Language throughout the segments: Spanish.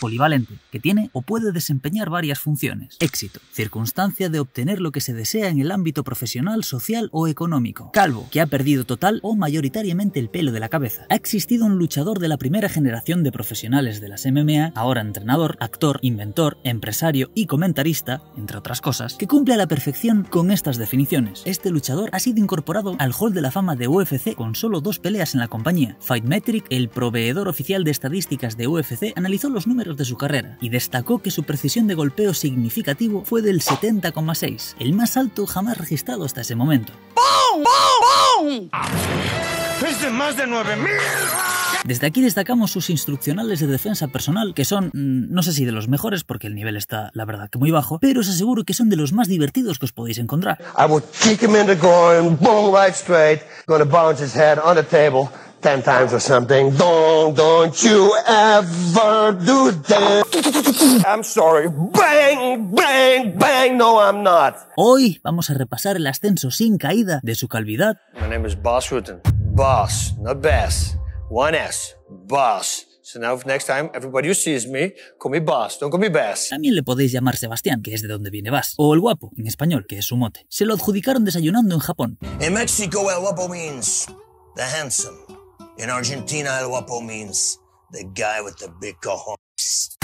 polivalente, que tiene o puede desempeñar varias funciones. Éxito, circunstancia de obtener lo que se desea en el ámbito profesional, social o económico. Calvo, que ha perdido total o mayoritariamente el pelo de la cabeza. Ha existido un luchador de la primera generación de profesionales de las MMA, ahora entrenador, actor, inventor, empresario y comentarista, entre otras cosas, que cumple a la perfección con estas definiciones. Este luchador ha sido incorporado al Hall de la Fama de UFC con solo dos peleas en la compañía. Fightmetric, el proveedor oficial de estadísticas de UFC, analizó los números de su carrera y destacó que su precisión de golpeo significativo fue del 70,6, el más alto jamás registrado hasta ese momento. ¡Es de más de 9000! Desde aquí destacamos sus instruccionales de defensa personal, que son, mm, no sé si de los mejores, porque el nivel está, la verdad, que muy bajo, pero os aseguro que son de los más divertidos que os podéis encontrar. I would kick him in the groin, boom, right straight. Gonna bounce his head on the table ten times or something. Don't, don't you ever do that. I'm sorry. Bang, bang, bang. No, I'm not. Hoy vamos a repasar el ascenso sin caída de su calvidad, My name is Boss Rutten. Boss, not Bass. One S. Boss. So now, next time, everybody who sees me, call me Boss. Don't call me Bass. También le podéis llamar Sebastián, que es de donde viene Vas, o el guapo, en español, que es su mote. Se lo adjudicaron desayunando en Japón. In Mexico, el guapo means the handsome. In Argentina, el guapo means the guy with the big cojones.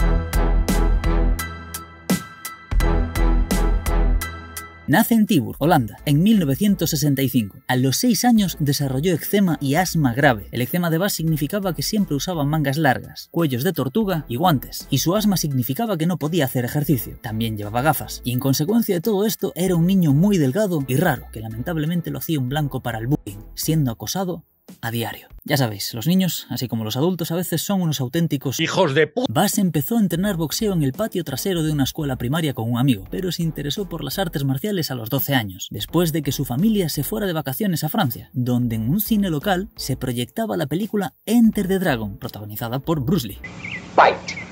Nace en Tibur, Holanda, en 1965. A los 6 años desarrolló eczema y asma grave. El eczema de Bass significaba que siempre usaba mangas largas, cuellos de tortuga y guantes, y su asma significaba que no podía hacer ejercicio. También llevaba gafas, y en consecuencia de todo esto era un niño muy delgado y raro, que lamentablemente lo hacía un blanco para el bullying, siendo acosado a diario. Ya sabéis, los niños, así como los adultos, a veces son unos auténticos ¡Hijos de puta! Bass empezó a entrenar boxeo en el patio trasero de una escuela primaria con un amigo, pero se interesó por las artes marciales a los 12 años, después de que su familia se fuera de vacaciones a Francia, donde en un cine local se proyectaba la película Enter the Dragon, protagonizada por Bruce Lee.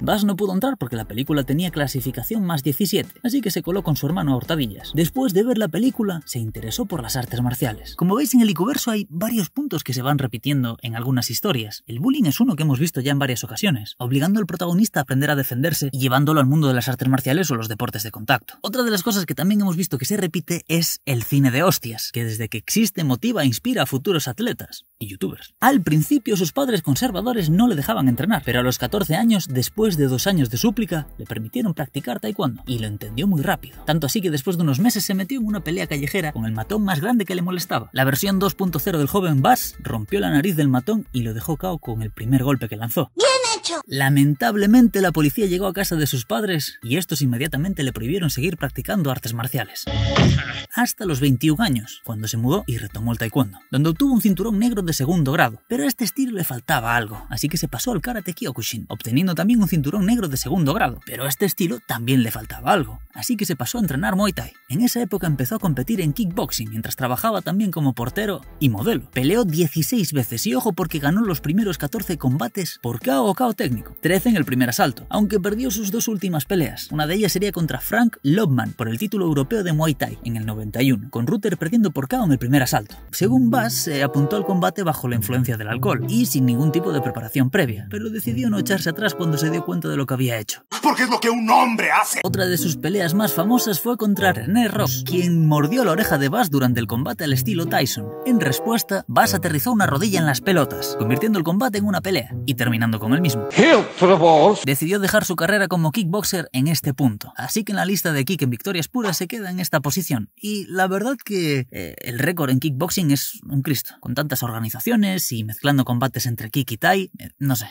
Bass no pudo entrar porque la película tenía clasificación más 17, así que se coló con su hermano a hurtadillas. Después de ver la película, se interesó por las artes marciales. Como veis en el Icoverso hay varios puntos que se van repitiendo en algunas historias. El bullying es uno que hemos visto ya en varias ocasiones, obligando al protagonista a aprender a defenderse y llevándolo al mundo de las artes marciales o los deportes de contacto. Otra de las cosas que también hemos visto que se repite es el cine de hostias, que desde que existe motiva e inspira a futuros atletas y youtubers. Al principio sus padres conservadores no le dejaban entrenar, pero a los 14 años, después de dos años de súplica, le permitieron practicar taekwondo y lo entendió muy rápido. Tanto así que después de unos meses se metió en una pelea callejera con el matón más grande que le molestaba. La versión 2.0 del joven Bass rompió la nariz del matón y lo dejó cao con el primer golpe que lanzó. Lamentablemente la policía llegó a casa de sus padres y estos inmediatamente le prohibieron seguir practicando artes marciales. Hasta los 21 años, cuando se mudó y retomó el taekwondo, donde obtuvo un cinturón negro de segundo grado. Pero a este estilo le faltaba algo, así que se pasó al karate kyokushin, obteniendo también un cinturón negro de segundo grado. Pero a este estilo también le faltaba algo, así que se pasó a entrenar muay thai. En esa época empezó a competir en kickboxing mientras trabajaba también como portero y modelo. Peleó 16 veces y ojo porque ganó los primeros 14 combates por KO KO técnico, 13 en el primer asalto, aunque perdió sus dos últimas peleas. Una de ellas sería contra Frank Lobman por el título europeo de Muay Thai en el 91, con Ruther perdiendo por KO en el primer asalto. Según Bass, se apuntó al combate bajo la influencia del alcohol y sin ningún tipo de preparación previa, pero decidió no echarse atrás cuando se dio cuenta de lo que había hecho. Porque es lo que un hombre hace. Otra de sus peleas más famosas fue contra René Ross, quien mordió la oreja de Bass durante el combate al estilo Tyson. En respuesta, Bass aterrizó una rodilla en las pelotas, convirtiendo el combate en una pelea y terminando con el mismo. Decidió dejar su carrera como kickboxer en este punto, así que en la lista de kick en victorias puras se queda en esta posición. Y la verdad que eh, el récord en kickboxing es un Cristo, con tantas organizaciones y mezclando combates entre kick y tai, eh, no sé.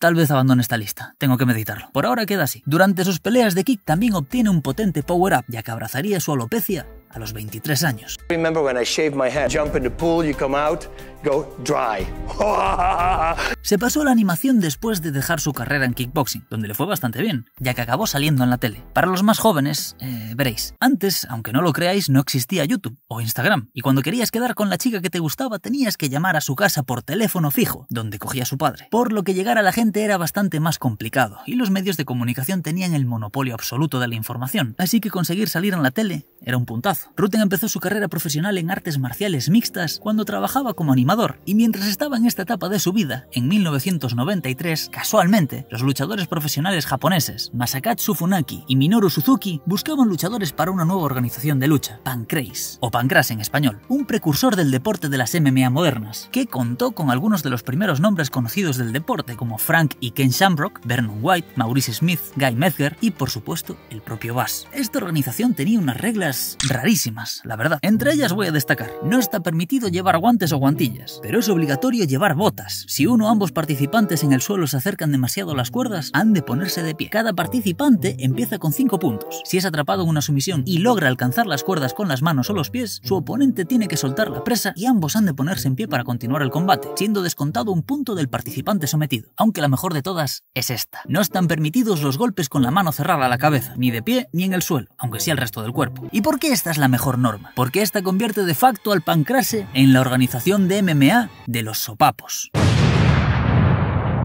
Tal vez abandone esta lista, tengo que meditarlo. Por ahora queda así. Durante sus peleas de kick también obtiene un potente power-up, ya que abrazaría su alopecia a los 23 años. Remember when I shaved my head? Jump in the pool, you come out, go dry. Se pasó a la animación después de dejar su carrera en kickboxing, donde le fue bastante bien, ya que acabó saliendo en la tele. Para los más jóvenes, eh, veréis, antes, aunque no lo creáis, no existía YouTube o Instagram, y cuando querías quedar con la chica que te gustaba tenías que llamar a su casa por teléfono fijo, donde cogía su padre, por lo que llegar a la gente era bastante más complicado, y los medios de comunicación tenían el monopolio absoluto de la información, así que conseguir salir en la tele era un puntazo. Ruten empezó su carrera profesional en artes marciales mixtas cuando trabajaba como animador, y mientras estaba en esta etapa de su vida, en 1993, casualmente, los luchadores profesionales japoneses Masakatsu Funaki y Minoru Suzuki buscaban luchadores para una nueva organización de lucha, Pancrase, o Pancrase en español, un precursor del deporte de las MMA modernas, que contó con algunos de los primeros nombres conocidos del deporte como Frank y Ken Shamrock, Vernon White, Maurice Smith, Guy Metzger y por supuesto el propio Bass. Esta organización tenía unas reglas rarísimas, la verdad. Entre ellas voy a destacar, no está permitido llevar guantes o guantillas, pero es obligatorio llevar botas. Si uno o ambos participantes en el suelo se acercan demasiado a las cuerdas, han de ponerse de pie. Cada participante empieza con 5 puntos. Si es atrapado en una sumisión y logra alcanzar las cuerdas con las manos o los pies, su oponente tiene que soltar la presa y ambos han de ponerse en pie para continuar el combate, siendo descontado un punto del participante sometido. La mejor de todas es esta. No están permitidos los golpes con la mano cerrada a la cabeza, ni de pie ni en el suelo, aunque sí el resto del cuerpo. ¿Y por qué esta es la mejor norma? Porque esta convierte de facto al pancrase en la organización de MMA de los sopapos.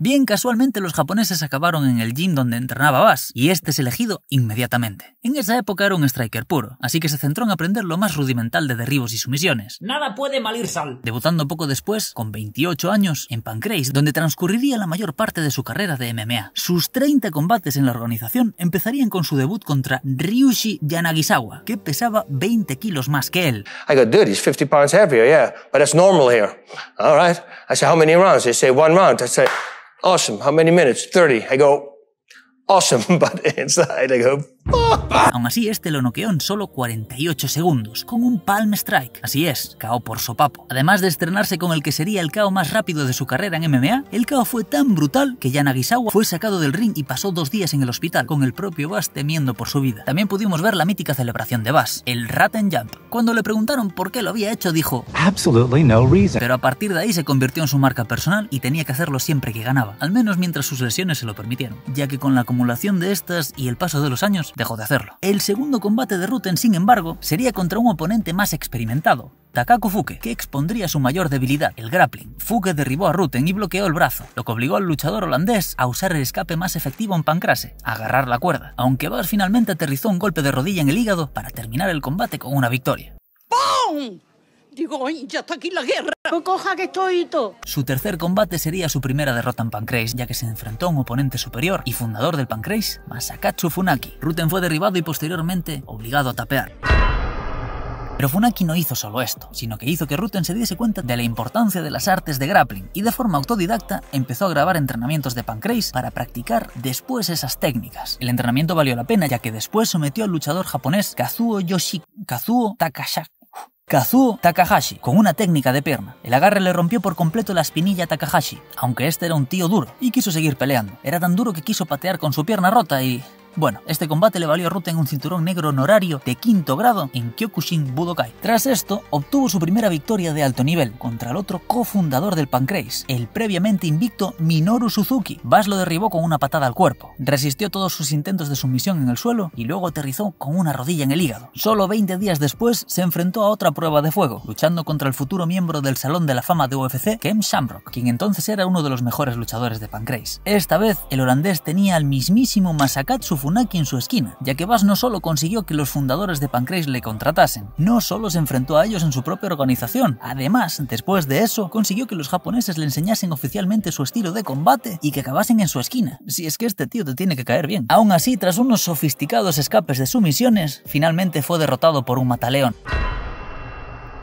Bien casualmente los japoneses acabaron en el gym donde entrenaba Bass, y este es elegido inmediatamente. En esa época era un striker puro, así que se centró en aprender lo más rudimental de derribos y sumisiones. Nada puede malir sal. Debutando poco después, con 28 años, en Pancrase, donde transcurriría la mayor parte de su carrera de MMA. Sus 30 combates en la organización empezarían con su debut contra Ryushi Yanagisawa, que pesaba 20 kilos más que él. I go, dude, he's 50 pounds heavier, yeah, but that's normal here. All right. I say, how many rounds? They say, one round. I say, awesome. How many minutes? 30. I go, awesome. But inside, I go, Aún así, este lo noqueó en solo 48 segundos, con un palm strike. Así es, KO por sopapo. Además de estrenarse con el que sería el KO más rápido de su carrera en MMA, el KO fue tan brutal que Yanagisawa fue sacado del ring y pasó dos días en el hospital, con el propio Bass temiendo por su vida. También pudimos ver la mítica celebración de Bass, el Rat and Jump. Cuando le preguntaron por qué lo había hecho, dijo, Absolutely no reason. pero a partir de ahí se convirtió en su marca personal y tenía que hacerlo siempre que ganaba, al menos mientras sus lesiones se lo permitieron, ya que con la acumulación de estas y el paso de los años dejó de hacerlo. El segundo combate de Ruten, sin embargo, sería contra un oponente más experimentado, Takaku Fuke, que expondría su mayor debilidad, el grappling. Fuke derribó a Ruten y bloqueó el brazo, lo que obligó al luchador holandés a usar el escape más efectivo en Pancrase, agarrar la cuerda, aunque Bass finalmente aterrizó un golpe de rodilla en el hígado para terminar el combate con una victoria. ¡Pum! Digo, "Ay, ya está aquí la guerra. Coja que estoy todo. Su tercer combate sería su primera derrota en Pancrase, ya que se enfrentó a un oponente superior y fundador del Pancrase, Masakatsu Funaki. Ruten fue derribado y posteriormente obligado a tapear. Pero Funaki no hizo solo esto, sino que hizo que Ruten se diese cuenta de la importancia de las artes de grappling y de forma autodidacta empezó a grabar entrenamientos de Pancrase para practicar después esas técnicas. El entrenamiento valió la pena ya que después sometió al luchador japonés Kazuo Yoshi Kazuo Takashak Kazuo Takahashi, con una técnica de pierna. El agarre le rompió por completo la espinilla a Takahashi, aunque este era un tío duro, y quiso seguir peleando. Era tan duro que quiso patear con su pierna rota y... Bueno, este combate le valió a Ruten un cinturón negro honorario de quinto grado en Kyokushin Budokai. Tras esto, obtuvo su primera victoria de alto nivel contra el otro cofundador del Pancrase, el previamente invicto Minoru Suzuki. Bass lo derribó con una patada al cuerpo, resistió todos sus intentos de sumisión en el suelo y luego aterrizó con una rodilla en el hígado. Solo 20 días después se enfrentó a otra prueba de fuego, luchando contra el futuro miembro del Salón de la Fama de UFC, Ken Shamrock, quien entonces era uno de los mejores luchadores de Pancrase. Esta vez, el holandés tenía al mismísimo Masakatsu Funaki en su esquina, ya que Bass no solo consiguió que los fundadores de Pancrase le contratasen, no solo se enfrentó a ellos en su propia organización, además, después de eso, consiguió que los japoneses le enseñasen oficialmente su estilo de combate y que acabasen en su esquina. Si es que este tío te tiene que caer bien. Aún así, tras unos sofisticados escapes de sumisiones, finalmente fue derrotado por un mataleón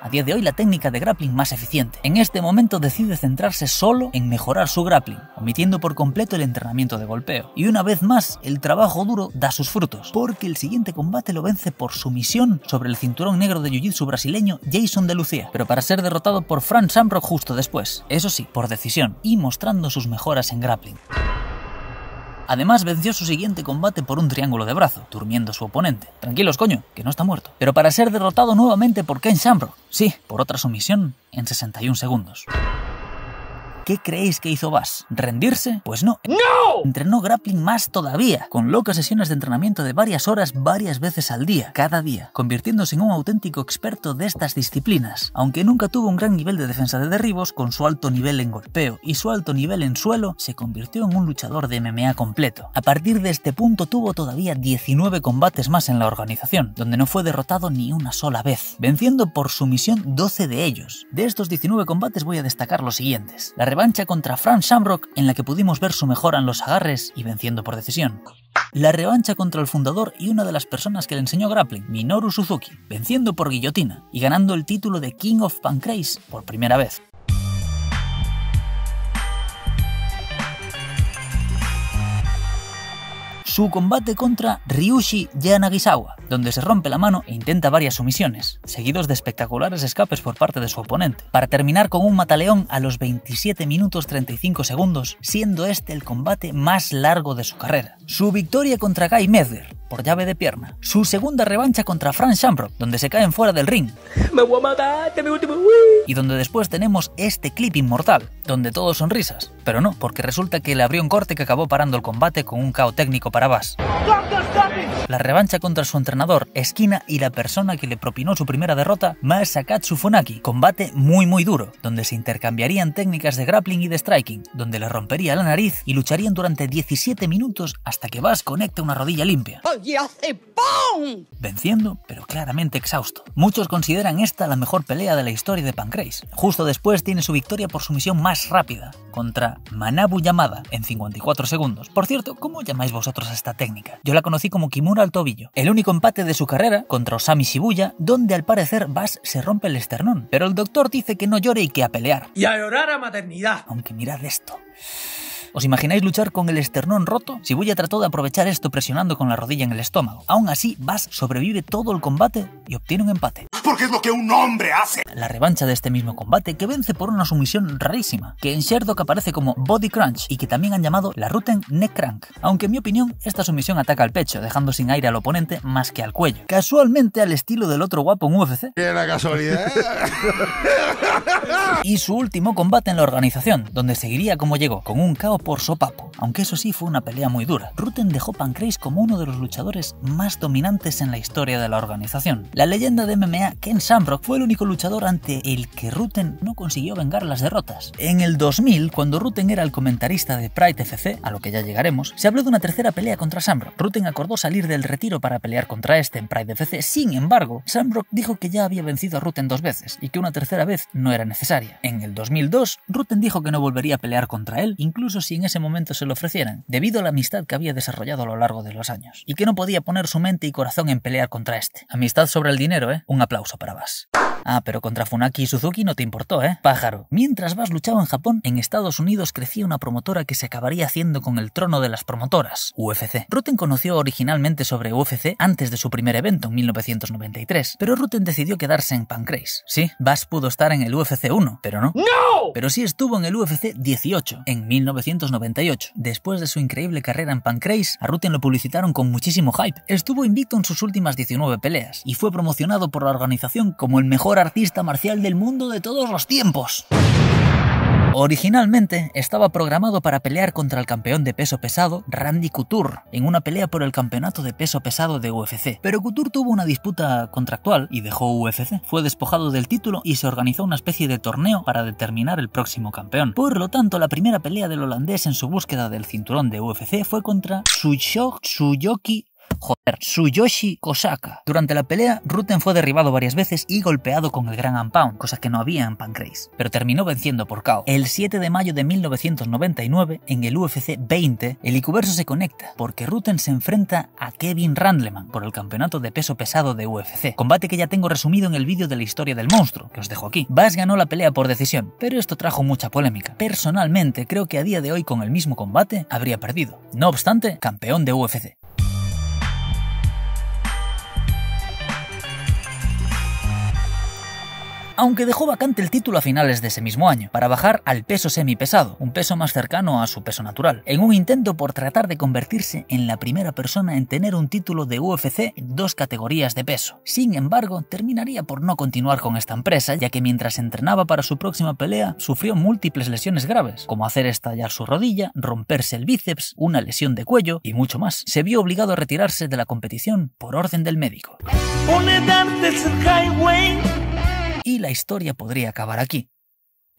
a día de hoy la técnica de grappling más eficiente. En este momento decide centrarse solo en mejorar su grappling, omitiendo por completo el entrenamiento de golpeo. Y una vez más, el trabajo duro da sus frutos, porque el siguiente combate lo vence por sumisión sobre el cinturón negro de jiu-jitsu brasileño Jason de Lucia, pero para ser derrotado por Frank Shamrock justo después. Eso sí, por decisión, y mostrando sus mejoras en grappling. Además, venció su siguiente combate por un triángulo de brazo, durmiendo a su oponente. Tranquilos, coño, que no está muerto. Pero para ser derrotado nuevamente por Ken Shamrock. Sí, por otra sumisión en 61 segundos. ¿Qué creéis que hizo Bass? ¿Rendirse? Pues no. ¡No! Entrenó grappling más todavía, con locas sesiones de entrenamiento de varias horas varias veces al día, cada día, convirtiéndose en un auténtico experto de estas disciplinas. Aunque nunca tuvo un gran nivel de defensa de derribos, con su alto nivel en golpeo y su alto nivel en suelo, se convirtió en un luchador de MMA completo. A partir de este punto tuvo todavía 19 combates más en la organización, donde no fue derrotado ni una sola vez, venciendo por sumisión 12 de ellos. De estos 19 combates voy a destacar los siguientes. La revancha contra Frank Shamrock, en la que pudimos ver su mejora en los agarres y venciendo por decisión. La revancha contra el fundador y una de las personas que le enseñó grappling, Minoru Suzuki, venciendo por guillotina y ganando el título de King of Pancrase por primera vez. Su combate contra Ryushi Yanagisawa, donde se rompe la mano e intenta varias sumisiones, seguidos de espectaculares escapes por parte de su oponente, para terminar con un mataleón a los 27 minutos 35 segundos, siendo este el combate más largo de su carrera. Su victoria contra Guy Medler, por llave de pierna. Su segunda revancha contra Frank Shamrock, donde se caen fuera del ring. Me voy a matar, este último Y donde después tenemos este clip inmortal, donde todos son risas. Pero no, porque resulta que le abrió un corte que acabó parando el combate con un cao técnico para Bass. La revancha contra su entrenador, Esquina y la persona que le propinó su primera derrota, Masakatsu Funaki. Combate muy muy duro, donde se intercambiarían técnicas de grappling y de striking, donde le rompería la nariz y lucharían durante 17 minutos hasta que Bass conecte una rodilla limpia. ¡Y hace ¡pum! Venciendo, pero claramente exhausto. Muchos consideran esta la mejor pelea de la historia de Pancrase. Justo después tiene su victoria por sumisión más rápida, contra Manabu Yamada en 54 segundos. Por cierto, ¿cómo llamáis vosotros a esta técnica? Yo la conocí como Kimura al tobillo. El único empate de su carrera contra Osami Shibuya, donde al parecer Bass se rompe el esternón. Pero el doctor dice que no llore y que a pelear. Y a llorar a maternidad. Aunque mirad esto. ¿Os imagináis luchar con el esternón roto? Shibuya trató de aprovechar esto presionando con la rodilla en el estómago. Aún así, Bass sobrevive todo el combate y obtiene un empate. Porque es lo que un hombre hace. La revancha de este mismo combate que vence por una sumisión rarísima, que en Sherdog aparece como Body Crunch y que también han llamado la Ruten Neck Crank. Aunque en mi opinión, esta sumisión ataca al pecho, dejando sin aire al oponente más que al cuello. Casualmente al estilo del otro guapo en UFC. Qué la casualidad. y su último combate en la organización, donde seguiría como llegó, con un KO por sopapo, aunque eso sí fue una pelea muy dura. Ruten dejó Pancrase como uno de los luchadores más dominantes en la historia de la organización. La leyenda de MMA Ken Shamrock fue el único luchador ante el que Ruten no consiguió vengar las derrotas. En el 2000, cuando Ruten era el comentarista de Pride FC, a lo que ya llegaremos, se habló de una tercera pelea contra Shamrock. Ruten acordó salir del retiro para pelear contra este en Pride FC, sin embargo, Shamrock dijo que ya había vencido a Ruten dos veces y que una tercera vez no era necesaria. En el 2002, Ruten dijo que no volvería a pelear contra él, incluso si en ese momento se lo ofrecieran, debido a la amistad que había desarrollado a lo largo de los años, y que no podía poner su mente y corazón en pelear contra este. Amistad sobre el dinero, ¿eh? Un aplauso para Bass. Ah, pero contra Funaki y Suzuki no te importó, ¿eh? Pájaro. Mientras Bass luchaba en Japón, en Estados Unidos crecía una promotora que se acabaría haciendo con el trono de las promotoras, UFC. Ruten conoció originalmente sobre UFC antes de su primer evento en 1993, pero Ruten decidió quedarse en Pancrase. Sí, Bass pudo estar en el UFC 1, pero no. ¡No! Pero sí estuvo en el UFC 18, en 1998. Después de su increíble carrera en Pancrase, a Ruten lo publicitaron con muchísimo hype. Estuvo invicto en sus últimas 19 peleas y fue promocionado por la organización como el mejor artista marcial del mundo de todos los tiempos. Originalmente estaba programado para pelear contra el campeón de peso pesado Randy Couture en una pelea por el campeonato de peso pesado de UFC, pero Couture tuvo una disputa contractual y dejó UFC. Fue despojado del título y se organizó una especie de torneo para determinar el próximo campeón. Por lo tanto, la primera pelea del holandés en su búsqueda del cinturón de UFC fue contra Tsuyoki Joder, Tsuyoshi Kosaka. Durante la pelea, Ruten fue derribado varias veces y golpeado con el Gran Unpound, cosa que no había en Pancrase, pero terminó venciendo por KO. El 7 de mayo de 1999, en el UFC 20, el Icuverso se conecta, porque Ruten se enfrenta a Kevin Randleman por el campeonato de peso pesado de UFC, combate que ya tengo resumido en el vídeo de la historia del monstruo, que os dejo aquí. Bass ganó la pelea por decisión, pero esto trajo mucha polémica. Personalmente, creo que a día de hoy con el mismo combate habría perdido. No obstante, campeón de UFC. Aunque dejó vacante el título a finales de ese mismo año, para bajar al peso semipesado, un peso más cercano a su peso natural, en un intento por tratar de convertirse en la primera persona en tener un título de UFC en dos categorías de peso. Sin embargo, terminaría por no continuar con esta empresa, ya que mientras entrenaba para su próxima pelea, sufrió múltiples lesiones graves, como hacer estallar su rodilla, romperse el bíceps, una lesión de cuello y mucho más. Se vio obligado a retirarse de la competición por orden del médico. Y la historia podría acabar aquí.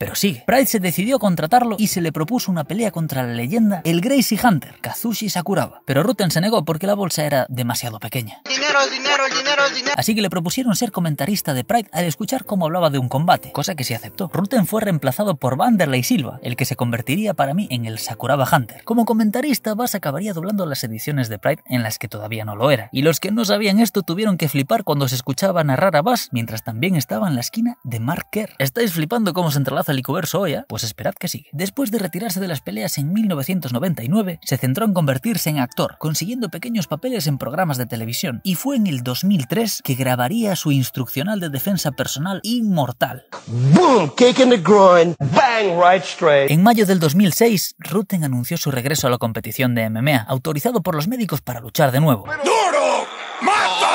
Pero sigue. Pride se decidió a contratarlo y se le propuso una pelea contra la leyenda el Gracie Hunter, Kazushi Sakuraba. Pero Ruten se negó porque la bolsa era demasiado pequeña. Dinero, dinero, dinero, dinero. Así que le propusieron ser comentarista de Pride al escuchar cómo hablaba de un combate, cosa que sí aceptó. Ruten fue reemplazado por Vanderlei Silva, el que se convertiría para mí en el Sakuraba Hunter. Como comentarista, Bass acabaría doblando las ediciones de Pride en las que todavía no lo era. Y los que no sabían esto tuvieron que flipar cuando se escuchaba narrar a Bass mientras también estaba en la esquina de Mark Kerr. ¿Estáis flipando cómo se entrelaza el Icoverso hoy? eh? Pues esperad que sigue. Después de retirarse de las peleas en 1999, se centró en convertirse en actor, consiguiendo pequeños papeles en programas de televisión. Y fue en el 2003 que grabaría su instruccional de defensa personal inmortal. Boom, kick in the groin, bang, right straight. En mayo del 2006, Rutten anunció su regreso a la competición de MMA, autorizado por los médicos para luchar de nuevo.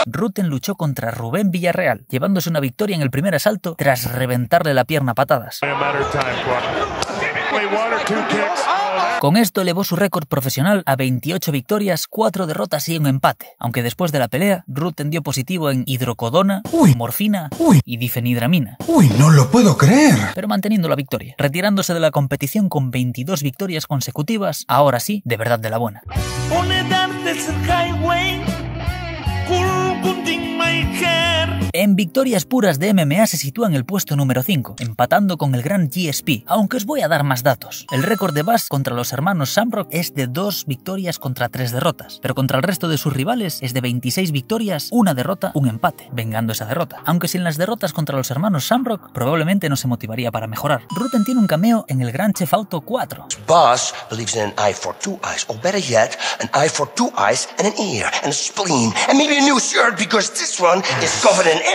Rutten luchó contra Rubén Villarreal, llevándose una victoria en el primer asalto tras reventarle la pierna a patadas. Con esto elevó su récord profesional a 28 victorias, 4 derrotas y un empate, aunque después de la pelea, Rutten dio positivo en hidrocodona, morfina y difenidramina, Uy, no lo puedo creer. pero manteniendo la victoria, retirándose de la competición con 22 victorias consecutivas, ahora sí, de verdad de la buena. En victorias puras de MMA se sitúa en el puesto número 5, empatando con el gran GSP, aunque os voy a dar más datos. El récord de Bass contra los hermanos Samrock es de 2 victorias contra 3 derrotas, pero contra el resto de sus rivales es de 26 victorias, una derrota, un empate, vengando esa derrota. Aunque sin las derrotas contra los hermanos Samrock, probablemente no se motivaría para mejorar. Rutten tiene un cameo en el Gran Chef Auto 4, Boss believes in an eye for two eyes, or better yet, an eye for two eyes and an ear and a spleen, and maybe a new shirt because this one is covered in.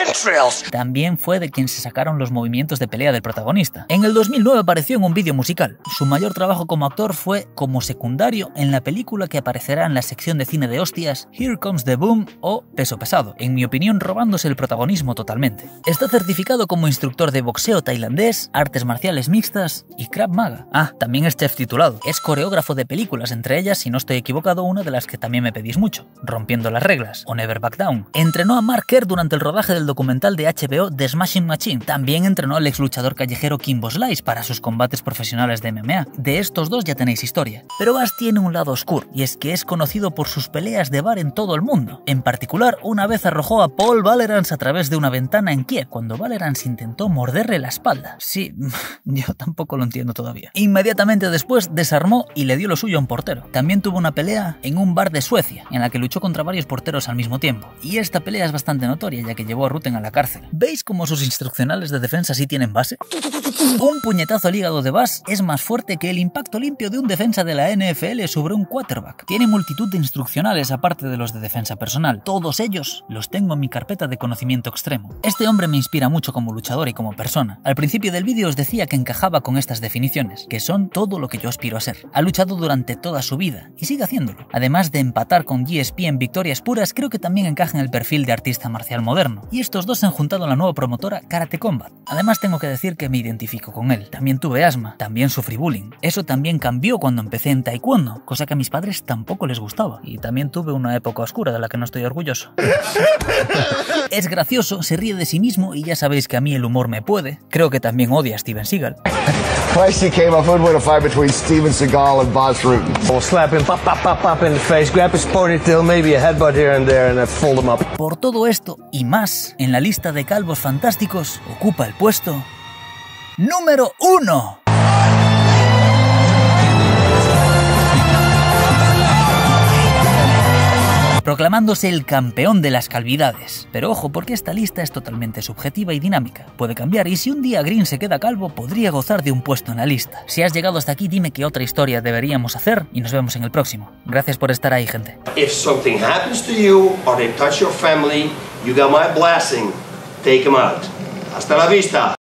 También fue de quien se sacaron los movimientos de pelea del protagonista. En el 2009 apareció en un vídeo musical. Su mayor trabajo como actor fue como secundario en la película que aparecerá en la sección de cine de hostias Here Comes the Boom o Peso Pesado, en mi opinión robándose el protagonismo totalmente. Está certificado como instructor de boxeo tailandés, artes marciales mixtas y Krav Maga. Ah, también es chef titulado. Es coreógrafo de películas, entre ellas, si no estoy equivocado, una de las que también me pedís mucho, Rompiendo las reglas o Never Back Down. Entrenó a Mark Kerr durante el rodaje del documental de HBO The Smashing Machine. También entrenó al ex luchador callejero Kimbo Slice para sus combates profesionales de MMA. De estos dos ya tenéis historia. Pero Bass tiene un lado oscuro, y es que es conocido por sus peleas de bar en todo el mundo. En particular, una vez arrojó a Paul Valerans a través de una ventana en Kiev, cuando Valerans intentó morderle la espalda. Sí, yo tampoco lo entiendo todavía. Inmediatamente después desarmó y le dio lo suyo a un portero. También tuvo una pelea en un bar de Suecia, en la que luchó contra varios porteros al mismo tiempo. Y esta pelea es bastante notoria, ya que llevó a Rutten a la cárcel. ¿Veis cómo sus instruccionales de defensa sí tienen base? Un puñetazo al hígado de Bass es más fuerte que el impacto limpio de un defensa de la NFL sobre un quarterback. Tiene multitud de instruccionales aparte de los de defensa personal. Todos ellos los tengo en mi carpeta de conocimiento extremo. Este hombre me inspira mucho como luchador y como persona. Al principio del vídeo os decía que encajaba con estas definiciones, que son todo lo que yo aspiro a ser. Ha luchado durante toda su vida y sigue haciéndolo. Además de empatar con GSP en victorias puras, creo que también encaja en el perfil de artista marcial moderno. Y estos dos se han juntado en la nueva promotora Karate Combat. Además tengo que decir que me identifico con él. También tuve asma, también sufrí bullying. Eso también cambió cuando empecé en taekwondo, cosa que a mis padres tampoco les gustaba. Y también tuve una época oscura de la que no estoy orgulloso. es gracioso, se ríe de sí mismo y ya sabéis que a mí el humor me puede. Creo que también odia a Steven Seagal. Twice he came off would win a fight between Steven Seagal and Boss Rutten. We'll slap him, pop, pop, pop, pop in the face, grab his ponytail, maybe a headbutt here and there, and then fold him up. Por todo esto y más, en la lista de calvos fantásticos ocupa el puesto número uno. Proclamándose el campeón de las calvidades. Pero ojo, porque esta lista es totalmente subjetiva y dinámica. Puede cambiar y si un día Green se queda calvo, podría gozar de un puesto en la lista. Si has llegado hasta aquí, dime qué otra historia deberíamos hacer y nos vemos en el próximo. Gracias por estar ahí, gente. If something happens to you or they touch your family, you got my blessing. Take them out. Hasta la vista.